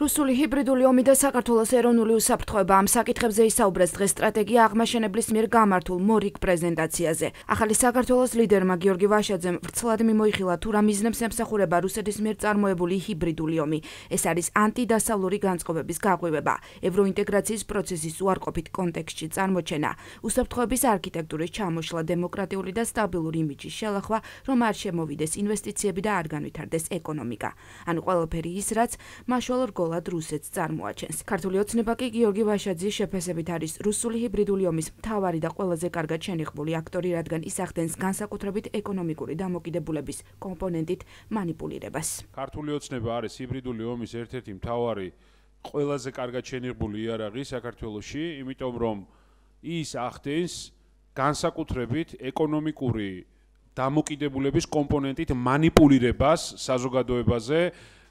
რუსული ჰიბრიდული ომი და საქართველოს ეროვნული უსაფრთხოება ამ საკითხებზე ისაუბრეს დღეს სტრატეგია აღმაშენებლის მიერ გამართულ მორიგ პრეზენტაციაზე. ახალი საქართველოს ლიდერმა გიორგი ვაშაძემ ვრცლად მიმოიხილა თუ რა მიზნებს ემსახურება რუსეთის მიერ წარმოებული ჰიბრიდული ომი. ეს არის ანტიდასავლური განწყობების გაღვივება, ევროინტეგრაციის პროცესის უარყოფით კონტექსტში წარმოჩენა, უსაფრთხოების არქიტექტურის ჩამოშლა, დემოკრატიული და სტაბილური იმიჯის შელახვა, რომ არ შემოვიდეს ინვესტიციები და არ განვითარდეს ეკონომიკა. ანუ ყველაფერი ის, რაც მაშვალ ირეგულარულად რუსეთს წარმოაჩენს. ქართული ოცნება კი გიორგი ვაშაძის შეფასებით არის რუსული ჰიბრიდული ომის მთავარი და ყველაზე კარგად შენიღბული აქტორი, რადგან ის ახდენს განსაკუთრებით ეკონომიკური დამოკიდებულების კომპონენტით манипულირებას. ქართული ოცნება არის ჰიბრიდული ომის ერთ-ერთი მთავარი ყველაზე კარგად შენიღბული იარაღი საქართველოში, იმიტომ რომ ის ახდენს განსაკუთრებით ეკონომიკური დამოკიდებულების კომპონენტით манипულირებას საზოგადოებაზე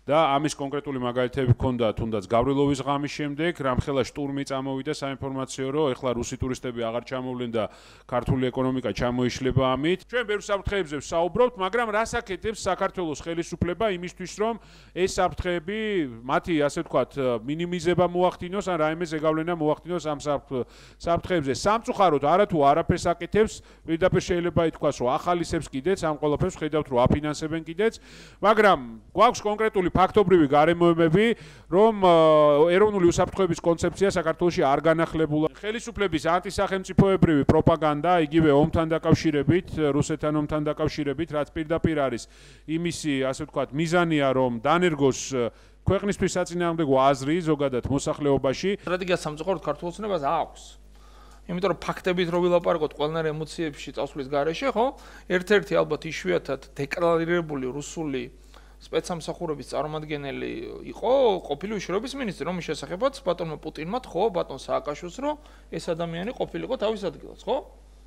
და ამის კონკრეტული მაგალითები ქონდა თუნდაც გავრილოვის ღამის შემდეგ, რამხელა შტურმი წამოვიდა საინფორმაციო, რომ ეხლა რუსი ტურისტები აღარ ჩამოვლენ და ქართული ეკონომიკა ჩამოიშლება ამით. ჩვენ ბევრ საფრთხეებზე ვსაუბრობთ, მაგრამ რას აკეთებს საქართველოს ხელისუფლება იმისთვის, რომ ეს საფრთხეები მათი, ასე ვთქვათ, მინიმიზება მოახდინოს ან რაიმე ზეგავლენა მოახდინოს ამ საფრთხეებზე. სამწუხაროდ არათუ არაფერს აკეთებს, პირდაპირ შეიძლება ითქვას, რომ ახალისებს კიდეც ამ ყველაფერს ხედავთ, რომ აფინანსებენ კიდეც, მაგრამ გვაქვს კონკრეტული ფაქტობრივი გარემოებები, რომ ეროვნული უსაფრთხოების კონცეფცია საქართველოში არ განახლებულა. ხელისუფლების ანტისახელმწიფოებრივი პროპაგანდა, იგივე ომთან დაკავშირებით, რუსეთთან ომთან დაკავშირებით, რაც პირდაპირ არის იმისი, ასე ვთქვათ, მიზანია, რომ დანერგოს ქვეყნისთვის საწინააღმდეგო აზრი ზოგადად მოსახლეობაში. სტრატეგია სამწუხაროდ ქართულოცნებას აქვს. იმიტომ რომ ფაქტებით რო ვილაპარაკოთ ყველნაირ ემოციებში წავსვლის გარეშე, ხო? ერთ-ერთი ალბათ იშვიათად დეკლარირებული რუსული სპეცსამსახურების წარმომადგენელი იყო ყოფილი უშრობის მინისტრი, რომის შესახებაც ბატონმა პუტინმა ხო ბატონ სააკაშვილს რომ ეს ადამიანი ყოფილიყო თავის ადგილას, ხო?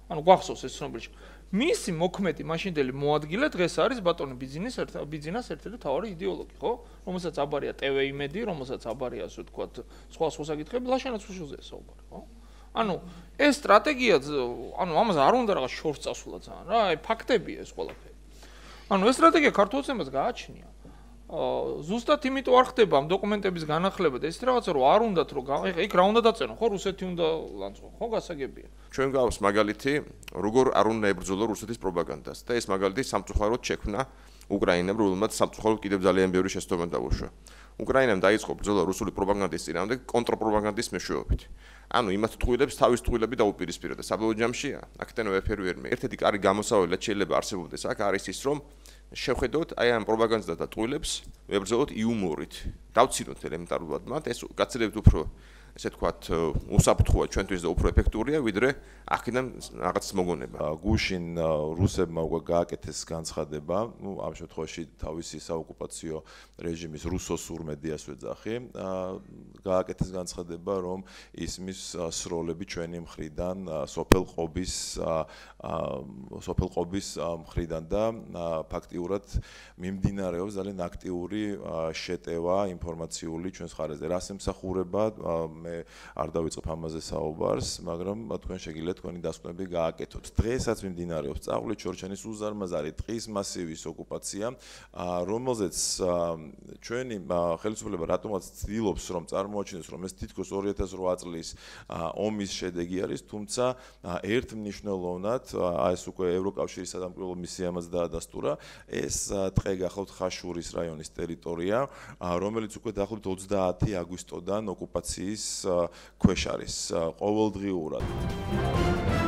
ანუ გვახსოვს ეს ცნობილი. მისი მოქმედი მაშინდელი მოადგილე დღეს არის ბატონი ბიზნეს ერთ ბიზნეს ერთ-ერთი თავი იდეოლოგი, ხო? რომელსაც აბარია TV იმედი, რომელსაც აბარია ასე ვთქვათ, სხვა სხვა საკითხები, ლაშანაც უშუალოდ ესაუბარი, ხო? ანუ ეს სტრატეგია, ანუ ამას არ უნდა რაღაც შორს წასულა ძალიან რა, აი ფაქტებია ეს ყველაფერი. ანუ ეს სტრატეგია ქართულოცნებას გააჩნია. აა ზუსტად იმიტომ არ ხდება ამ დოკუმენტების განახლება და ეს რაღაცა რომ არ უნდათ რომ იქ რა უნდა დაწერონ ხო რუსეთი უნდა ლანцо ხო გასაგებია. ჩვენ გავს მაგალითი როგორ არ უნდა ებრძოლო რუსეთის პროპაგანდას და ეს მაგალითი სამწუხაროდ შექმნა უკრაინამ რომელმაც სამწუხაროდ კიდევ ძალიან ბევრი შეცდომა დაუშვა. უკრაინამ დაიწყო ბრძოლა რუსული პროპაგანდის წინააღმდეგ კონტრპროპაგანდის მეშვეობით. ანუ იმათ თქვილებს თავის თქვილები დაუპირისპირა და საბოლოო ჯამში აქეთანო ეფერი ვერ მე. ერთ-ერთი კარი გამოსავალად შეიძლება არსებობდეს აქ არის ის რომ შევხედოთ აი ამ პროპაგანდას და ტყუილებს ვებრძოლოთ იუმორით. დავცინოთ ელემენტარულად მათ ეს გაცილებით უფრო ესე თქვათ უსაფრთხოა ჩვენთვის და უფრო ეფექტურია ვიდრე აქედან რაღაც მოგონება. გუშინ რუსებმა უკვე გააკეთეს განცხადება, ну ამ შემთხვევაში თავისი საოკუპაციო რეჟიმის რუსოსურ მედიას ვეძახი, გააკეთეს განცხადება, რომ ისმის სროლები ჩვენი მხრიდან სოფელ ყობის სოფელ ყობის მხრიდან და ფაქტიურად მიმდინარეობს ძალიან აქტიური შეტევა ინფორმაციული ჩვენს ხარეზე. რას ემსახურება მე არ დავიწყებ ამაზე საუბარს, მაგრამ თქვენ შეგიძლიათ თქვენი დასკვნები გააკეთოთ. დღესაც მიმდინარეობს წავლით ჩორჩენის უზარმაზარი ტყის მასივის ოკუპაცია, რომელზეც ჩვენი ხელისუფლება რატომაც ცდილობს რომ წარმოაჩინოს რომ ეს თითქოს 2008 წლის ომის შედეგი არის, თუმცა ერთმნიშვნელოვნად ეს უკვე ევროკავშირის სადამკვირვებლო მისიამაც დაადასტურა, ეს ტყე გახავთ ხაშურის რაიონის ტერიტორია, რომელიც უკვე დაახლოებით 30 აგვისტოდან ოკუპაციის ქვეშ არის ყოველდღიურად.